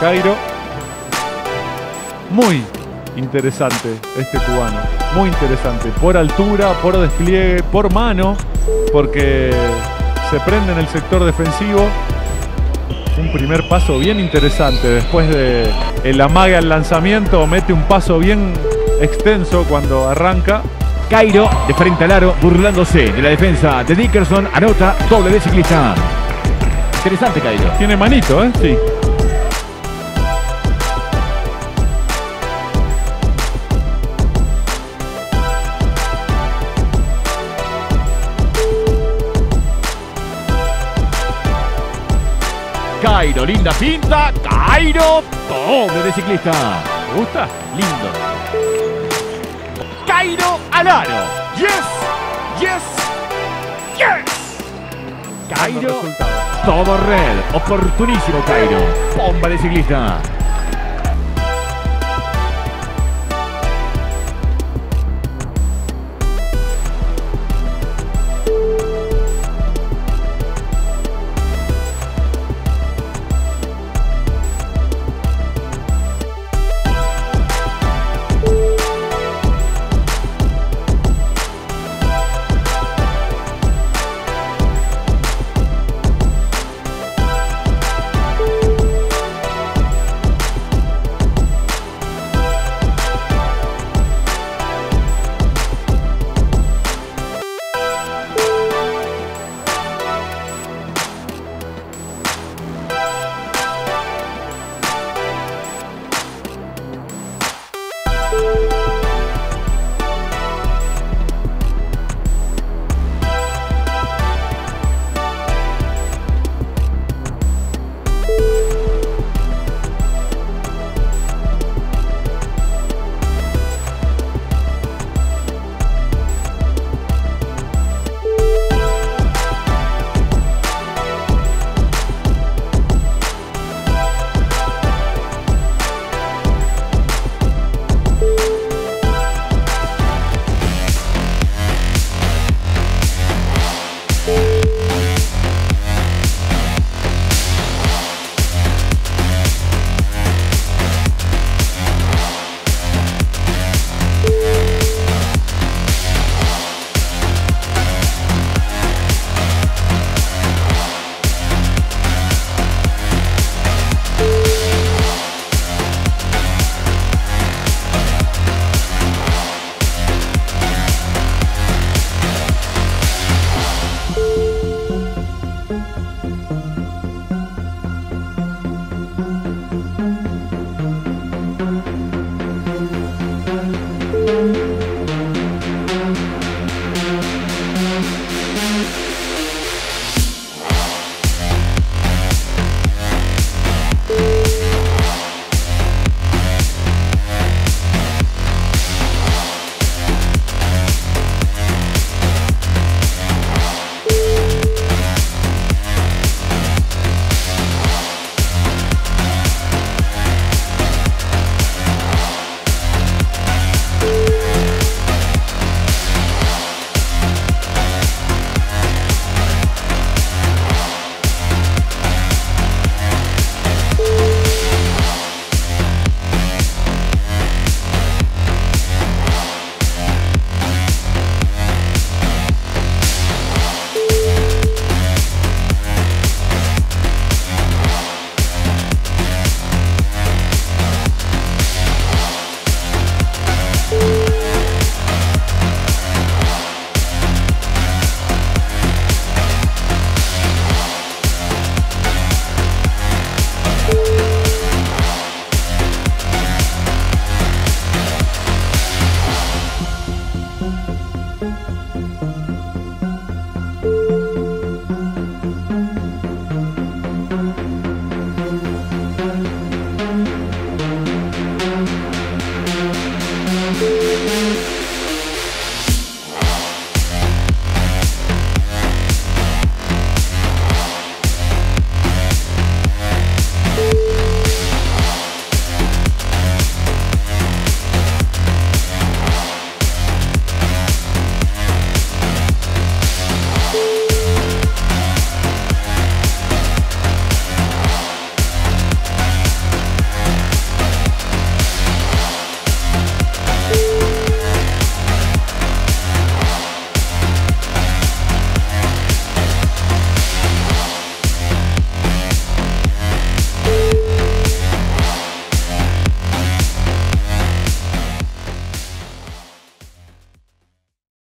Cairo. Muy interesante este cubano. Muy interesante. Por altura, por despliegue, por mano. Porque se prende en el sector defensivo. Un primer paso bien interesante. Después de el amague al lanzamiento, mete un paso bien extenso cuando arranca. Cairo de frente al aro, burlándose de la defensa de Dickerson. Anota doble de ciclista. Interesante Cairo. Tiene manito, ¿eh? Sí. Cairo, linda cinta. Cairo, doble de ciclista. ¿Te gusta? Lindo. Cairo al aro. Yes, yes, yes. Cairo, todo red. Oportunísimo Cairo. Bomba de ciclista.